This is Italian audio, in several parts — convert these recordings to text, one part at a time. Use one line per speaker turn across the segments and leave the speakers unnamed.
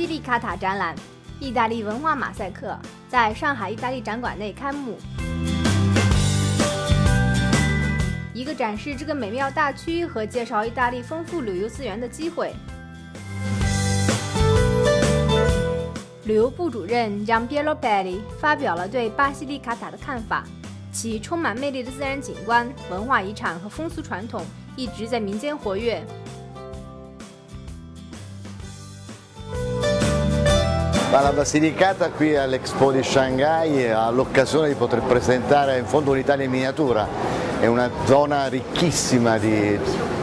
西利卡塔展览“意大利文化马赛克”在上海意大利展馆内开幕，一个展示这个美妙大区和介绍意大利丰富旅游资源的机会。旅游部主任 Gian Piero Belli 发表了对巴西利卡塔的看法，其充满魅力的自然景观、文化遗产和风俗传统一直在民间活跃。
Ma la Basilicata qui all'Expo di Shanghai ha l'occasione di poter presentare in fondo un'Italia in miniatura, è una zona ricchissima di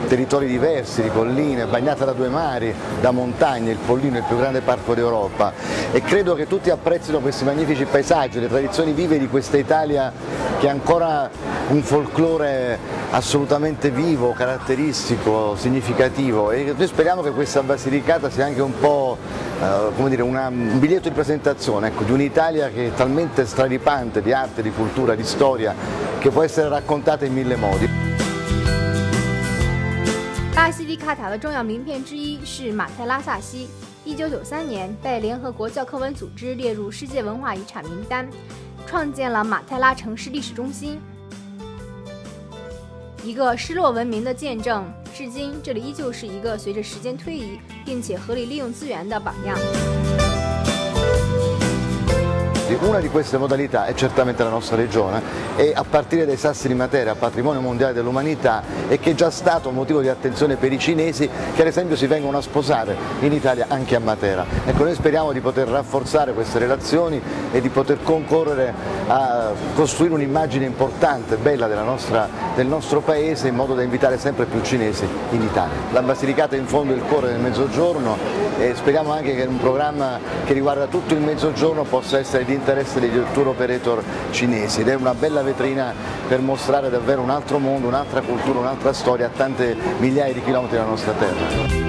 territori diversi, di colline, bagnata da due mari, da montagne, il Pollino è il più grande parco d'Europa. E credo che tutti apprezzino questi magnifici paesaggi, le tradizioni vive di questa Italia che ha ancora un folklore assolutamente vivo, caratteristico, significativo. E noi speriamo che questa Basilicata sia anche un po' eh, dire, una, un biglietto di presentazione ecco, di un'Italia che è talmente straripante di arte, di cultura, di storia che può essere raccontata in mille modi.
巴西利卡塔的重要名片之一是马泰拉萨西。一九九三年被联合国教科文组织列入世界文化遗产名单，创建了马泰拉城市历史中心，一个失落文明的见证。至今，这里依旧是一个随着时间推移并且合理利用资源的榜样。
Una di queste modalità è certamente la nostra regione e a partire dai sassi di Matera, patrimonio mondiale dell'umanità e che è già stato motivo di attenzione per i cinesi che ad esempio si vengono a sposare in Italia anche a Matera. Ecco, noi speriamo di poter rafforzare queste relazioni e di poter concorrere a costruire un'immagine importante, bella nostra, del nostro paese in modo da invitare sempre più cinesi in Italia. La Basilicata è in fondo il cuore del mezzogiorno e speriamo anche che un programma che riguarda tutto il mezzogiorno possa essere di interesse degli tour operator cinesi ed è una bella vetrina per mostrare davvero un altro mondo, un'altra cultura, un'altra storia a tante migliaia di chilometri dalla nostra terra.